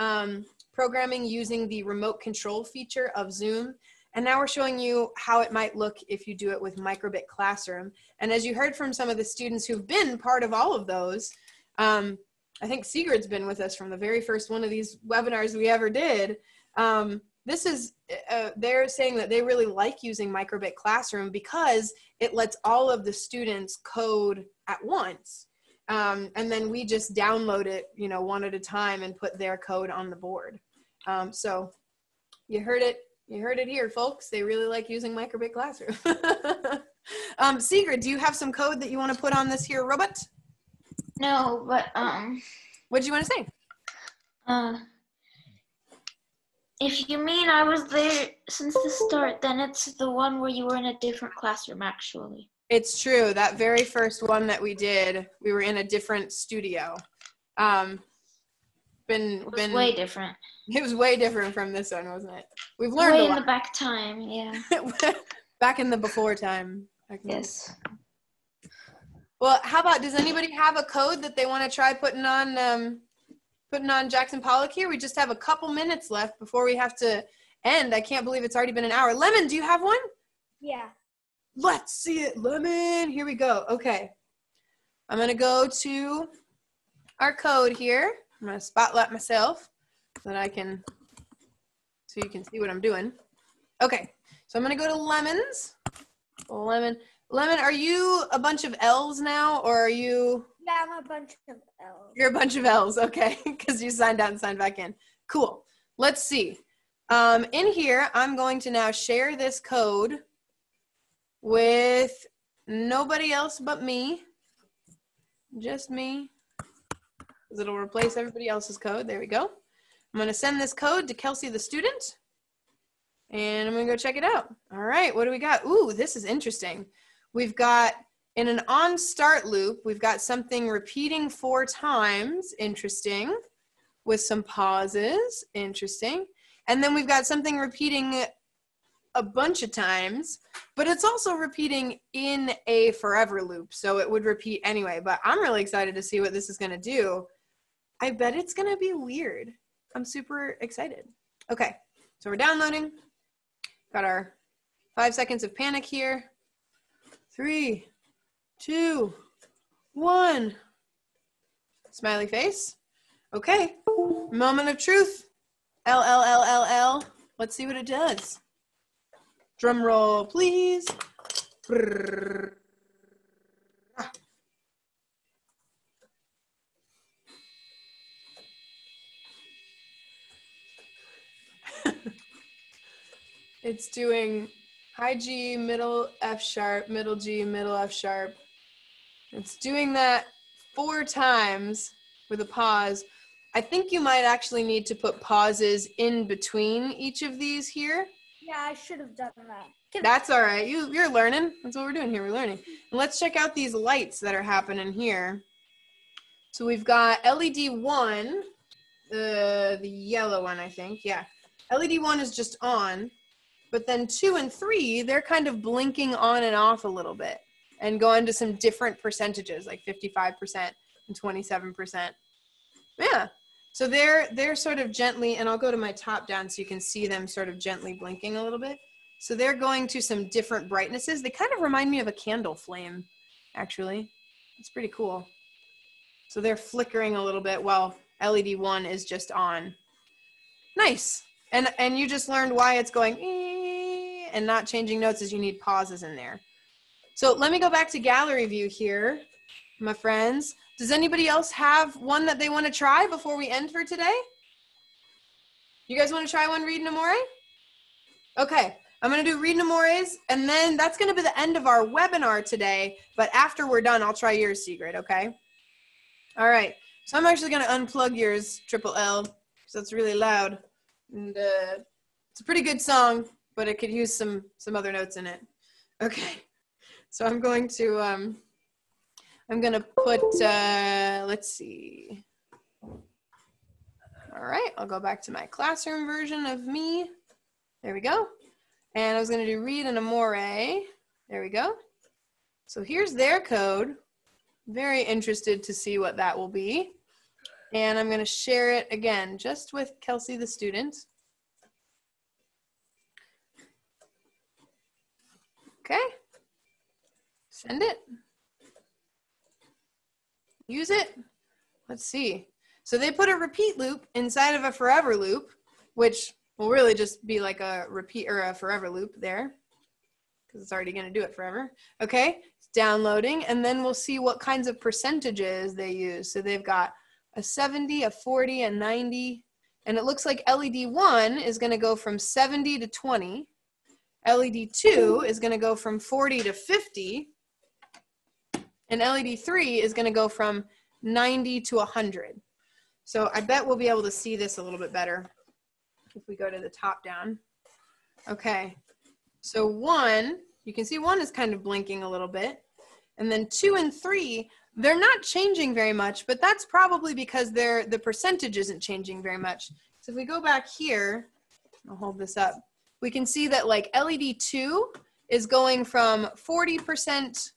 um, programming using the remote control feature of zoom and now we're showing you how it might look if you do it with Microbit Classroom. And as you heard from some of the students who've been part of all of those, um, I think Sigrid's been with us from the very first one of these webinars we ever did. Um, this is, uh, they're saying that they really like using Microbit Classroom because it lets all of the students code at once. Um, and then we just download it, you know, one at a time and put their code on the board. Um, so you heard it you heard it here, folks. They really like using Microbit Classroom. um, Sigrid, do you have some code that you want to put on this here robot? No, but um, What do you want to say? uh, if you mean I was there since the start, then it's the one where you were in a different classroom, actually. It's true. That very first one that we did, we were in a different studio. Um, been It was been way different. it was way different from this one, wasn't it? We've learned Way in the back time, yeah. Back in the before time. Back in the- Yes. Well, how about does anybody have a code that they want to try putting on um, putting on Jackson Pollock here? We just have a couple minutes left before we have to end. I can't believe it's already been an hour. Lemon, do you have one? Yeah. Let's see it, Lemon. Here we go. Okay. I'm going to go to our code here. I'm going to spotlight myself so that I can, so you can see what I'm doing. Okay. So I'm going to go to lemons. Lemon. Lemon, are you a bunch of L's now or are you, Yeah, I'm a bunch of elves. you're a bunch of L's, okay? Because you signed out and signed back in. Cool. Let's see. Um, in here, I'm going to now share this code with nobody else but me. Just me. 'Cause it'll replace everybody else's code. There we go. I'm going to send this code to Kelsey the student. And I'm going to go check it out. All right, what do we got? Ooh, this is interesting. We've got in an on start loop, we've got something repeating four times. Interesting. With some pauses. Interesting. And then we've got something repeating a bunch of times, but it's also repeating in a forever loop. So it would repeat anyway. But I'm really excited to see what this is going to do. I bet it's going to be weird. I'm super excited. Okay, so we're downloading. Got our five seconds of panic here. Three, two, one. Smiley face. Okay. Moment of truth. L, L, L, L, L. Let's see what it does. Drum roll, please. It's doing high G, middle F sharp, middle G, middle F sharp, it's doing that four times with a pause. I think you might actually need to put pauses in between each of these here. Yeah, I should have done that. Can- That's all right. You you're learning. That's what we're doing here. We're learning. And let's check out these lights that are happening here. So we've got LED one, the the yellow one, I think. Yeah. LED one is just on, but then two and three, they're kind of blinking on and off a little bit and going to some different percentages, like 55% and 27%. Yeah. So they're they're sort of gently, and I'll go to my top down so you can see them sort of gently blinking a little bit. So they're going to some different brightnesses. They kind of remind me of a candle flame, actually. It's pretty cool. So they're flickering a little bit while LED one is just on. Nice. And and you just learned why it's going and not changing notes as you need pauses in there. So let me go back to gallery view here, my friends. Does anybody else have one that they want to try before we end for today? You guys want to try one Reed and Amore? Okay, I'm going to do Reed and Amores, and then that's going to be the end of our webinar today. But after we're done, I'll try yours, Sigrid, okay? All right, so I'm actually going to unplug yours, Triple L, because that's really loud. And uh, it's a pretty good song, but it could use some some other notes in it. Okay, so I'm going to um, I'm gonna put uh, let's see. All right, I'll go back to my classroom version of me. There we go. And I was gonna do Reed and amore. There we go. So here's their code. Very interested to see what that will be. And I'm gonna share it again, just with Kelsey the student. Okay. Send it. Use it. Let's see. So they put a repeat loop inside of a forever loop, which will really just be like a repeat or a forever loop there because it's already going to do it forever. Okay, it's downloading, and then we'll see what kinds of percentages they use. So they've got a 70, a 40, a 90, and it looks like LED 1 is going to go from 70 to 20. LED 2 is going to go from 40 to 50. And LED 3 is going to go from 90 to 100. So I bet we'll be able to see this a little bit better if we go to the top down. Okay, so 1, you can see 1 is kind of blinking a little bit. And then 2 and 3, they're not changing very much, but that's probably because they're, the percentage isn't changing very much. So if we go back here, I'll hold this up, we can see that like LED 2 is going from 40%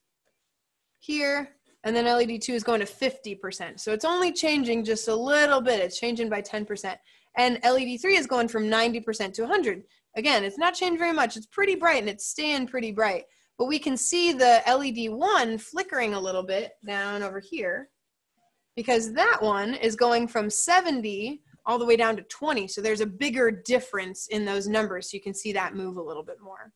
here, and then LED 2 is going to 50%. So it's only changing just a little bit. It's changing by 10%. And LED 3 is going from 90% to 100. Again, it's not changed very much. It's pretty bright and it's staying pretty bright. But we can see the LED 1 flickering a little bit down over here because that one is going from 70 all the way down to 20. So there's a bigger difference in those numbers. So you can see that move a little bit more.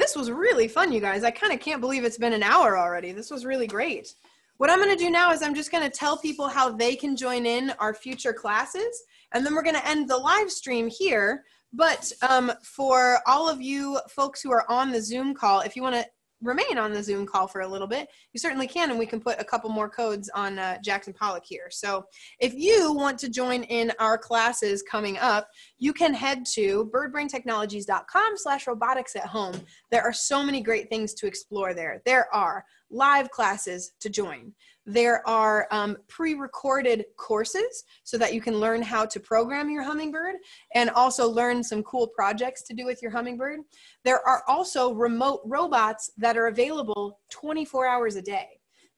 This was really fun, you guys. I kind of can't believe it's been an hour already. This was really great. What I'm going to do now is I'm just going to tell people how they can join in our future classes, and then we're going to end the live stream here. But um, for all of you folks who are on the Zoom call, if you want to remain on the Zoom call for a little bit, you certainly can, and we can put a couple more codes on uh, Jackson Pollock here. So if you want to join in our classes coming up, you can head to birdbraintechnologies.com slash robotics at home. There are so many great things to explore there. There are live classes to join. There are um, pre-recorded courses so that you can learn how to program your hummingbird and also learn some cool projects to do with your hummingbird. There are also remote robots that are available 24 hours a day.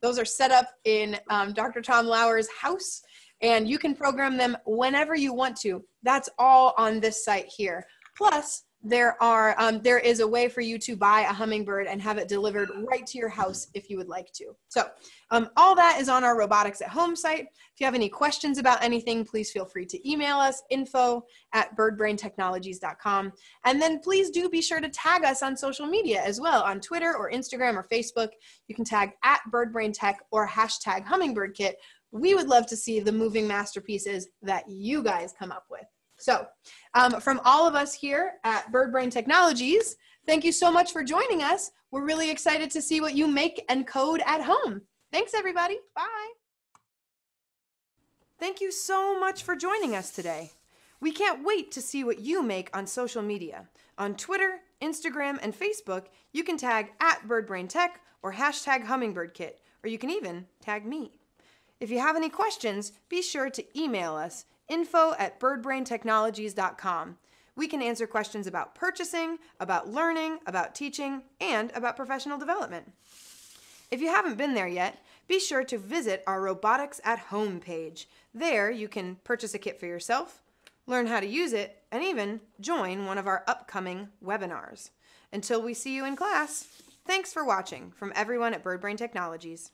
Those are set up in um, Dr. Tom Lauwers' house and you can program them whenever you want to. That's all on this site here. Plus, there are um, there is a way for you to buy a hummingbird and have it delivered right to your house if you would like to. So um, all that is on our robotics at home site. If you have any questions about anything please feel free to email us info at birdbraintechnologies.com and then please do be sure to tag us on social media as well on twitter or instagram or facebook. You can tag at birdbraintech or hashtag hummingbird kit. We would love to see the moving masterpieces that you guys come up with So, um, from all of us here at Bird Brain Technologies, thank you so much for joining us. We're really excited to see what you make and code at home. Thanks, everybody. Bye. Thank you so much for joining us today. We can't wait to see what you make on social media. On Twitter, Instagram, and Facebook, you can tag at BirdBrainTech or hashtag HummingbirdKit, or you can even tag me. If you have any questions, be sure to email us info at birdbraintechnologies.com. We can answer questions about purchasing, about learning, about teaching, and about professional development. If you haven't been there yet, be sure to visit our Robotics at Home page. There, you can purchase a kit for yourself, learn how to use it, and even join one of our upcoming webinars. Until we see you in class, thanks for watching from everyone at BirdBrain Technologies.